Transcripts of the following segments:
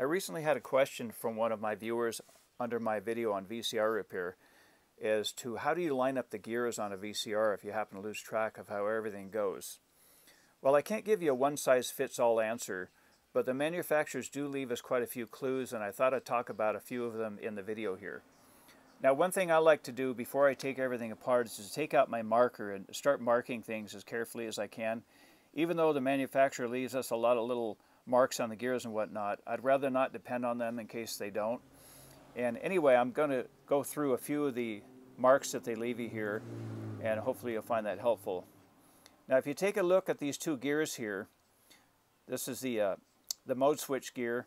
I recently had a question from one of my viewers under my video on VCR repair as to how do you line up the gears on a VCR if you happen to lose track of how everything goes. Well, I can't give you a one-size-fits-all answer, but the manufacturers do leave us quite a few clues, and I thought I'd talk about a few of them in the video here. Now, one thing I like to do before I take everything apart is to take out my marker and start marking things as carefully as I can. Even though the manufacturer leaves us a lot of little marks on the gears and whatnot, I'd rather not depend on them in case they don't. And anyway, I'm going to go through a few of the marks that they leave you here, and hopefully you'll find that helpful. Now, if you take a look at these two gears here, this is the, uh, the mode switch gear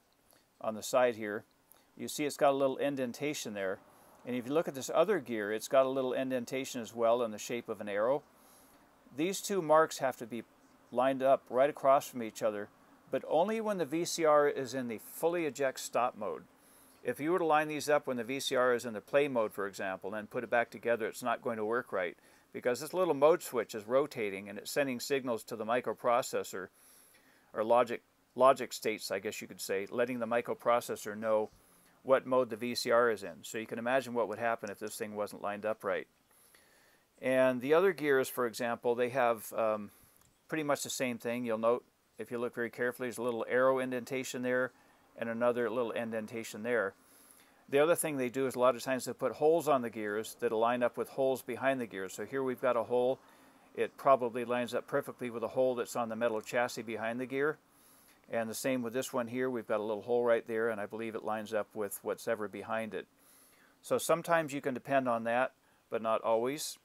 on the side here. You see it's got a little indentation there. And if you look at this other gear, it's got a little indentation as well in the shape of an arrow. These two marks have to be lined up right across from each other, but only when the VCR is in the fully eject stop mode. If you were to line these up when the VCR is in the play mode, for example, and put it back together, it's not going to work right because this little mode switch is rotating and it's sending signals to the microprocessor or logic logic states, I guess you could say, letting the microprocessor know what mode the VCR is in. So you can imagine what would happen if this thing wasn't lined up right. And the other gears, for example, they have um, pretty much the same thing. You'll note, if you look very carefully, there's a little arrow indentation there and another little indentation there. The other thing they do is a lot of times they put holes on the gears that line up with holes behind the gears. So here we've got a hole. It probably lines up perfectly with a hole that's on the metal chassis behind the gear. And the same with this one here. We've got a little hole right there, and I believe it lines up with what's ever behind it. So sometimes you can depend on that, but not always.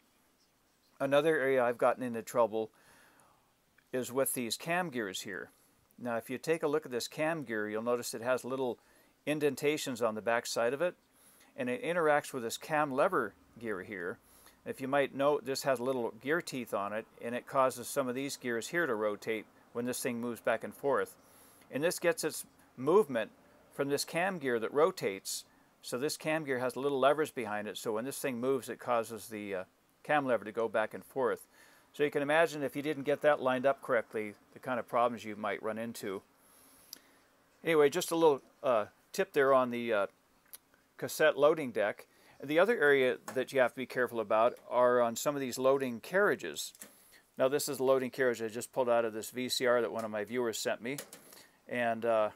Another area I've gotten into trouble is with these cam gears here. Now if you take a look at this cam gear, you'll notice it has little indentations on the back side of it, and it interacts with this cam lever gear here. If you might note, this has little gear teeth on it, and it causes some of these gears here to rotate when this thing moves back and forth. And this gets its movement from this cam gear that rotates. So this cam gear has little levers behind it. So when this thing moves, it causes the uh, cam lever to go back and forth. So you can imagine if you didn't get that lined up correctly, the kind of problems you might run into. Anyway, just a little uh, tip there on the uh, cassette loading deck. The other area that you have to be careful about are on some of these loading carriages. Now this is a loading carriage I just pulled out of this VCR that one of my viewers sent me. And uh,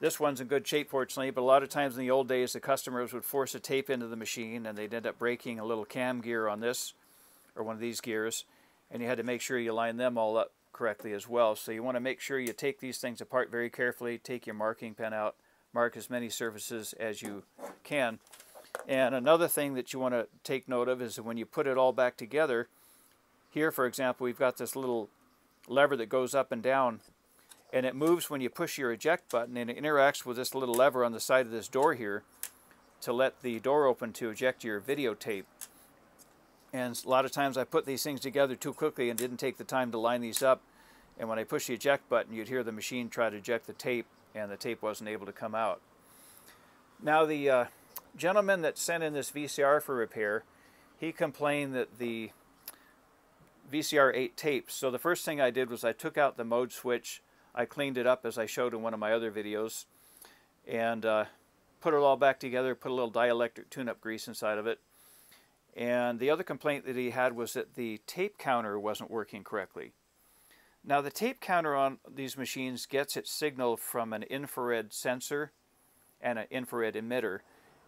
this one's in good shape, fortunately, but a lot of times in the old days, the customers would force a tape into the machine and they'd end up breaking a little cam gear on this, or one of these gears, and you had to make sure you line them all up correctly as well. So you want to make sure you take these things apart very carefully, take your marking pen out, mark as many surfaces as you can. And another thing that you want to take note of is that when you put it all back together, here for example, we've got this little lever that goes up and down and it moves when you push your eject button and it interacts with this little lever on the side of this door here to let the door open to eject your videotape. And a lot of times I put these things together too quickly and didn't take the time to line these up. And when I push the eject button, you'd hear the machine try to eject the tape and the tape wasn't able to come out. Now the uh, gentleman that sent in this VCR for repair, he complained that the VCR ate tapes. So the first thing I did was I took out the mode switch I cleaned it up as I showed in one of my other videos and uh, put it all back together, put a little dielectric tune-up grease inside of it. And the other complaint that he had was that the tape counter wasn't working correctly. Now the tape counter on these machines gets its signal from an infrared sensor and an infrared emitter.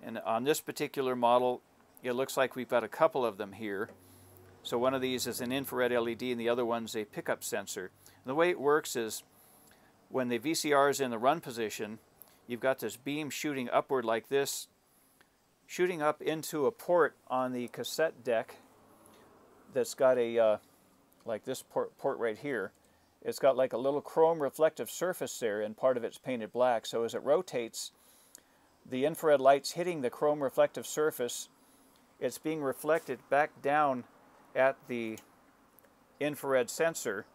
And on this particular model, it looks like we've got a couple of them here. So one of these is an infrared LED and the other one's a pickup sensor. And the way it works is when the VCR is in the run position, you've got this beam shooting upward like this, shooting up into a port on the cassette deck that's got a, uh, like this port, port right here. It's got like a little chrome reflective surface there and part of it's painted black. So as it rotates, the infrared light's hitting the chrome reflective surface. It's being reflected back down at the infrared sensor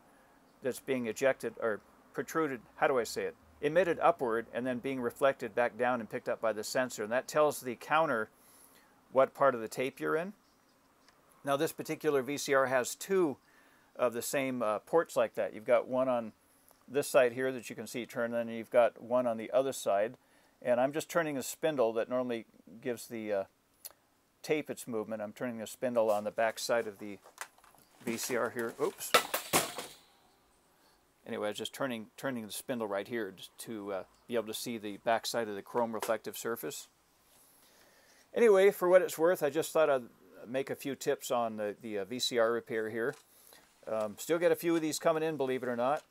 that's being ejected or protruded, how do I say it, emitted upward and then being reflected back down and picked up by the sensor. And that tells the counter what part of the tape you're in. Now this particular VCR has two of the same uh, ports like that. You've got one on this side here that you can see turn, and you've got one on the other side. And I'm just turning the spindle that normally gives the uh, tape its movement. I'm turning the spindle on the back side of the VCR here. Oops. Anyway, I was just turning, turning the spindle right here to uh, be able to see the backside of the chrome reflective surface. Anyway, for what it's worth, I just thought I'd make a few tips on the, the uh, VCR repair here. Um, still get a few of these coming in, believe it or not.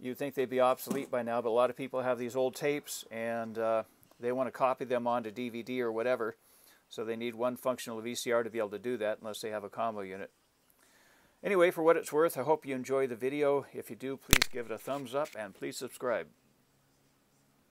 You'd think they'd be obsolete by now, but a lot of people have these old tapes and uh, they want to copy them onto DVD or whatever. So they need one functional VCR to be able to do that unless they have a combo unit. Anyway, for what it's worth, I hope you enjoy the video. If you do, please give it a thumbs up and please subscribe.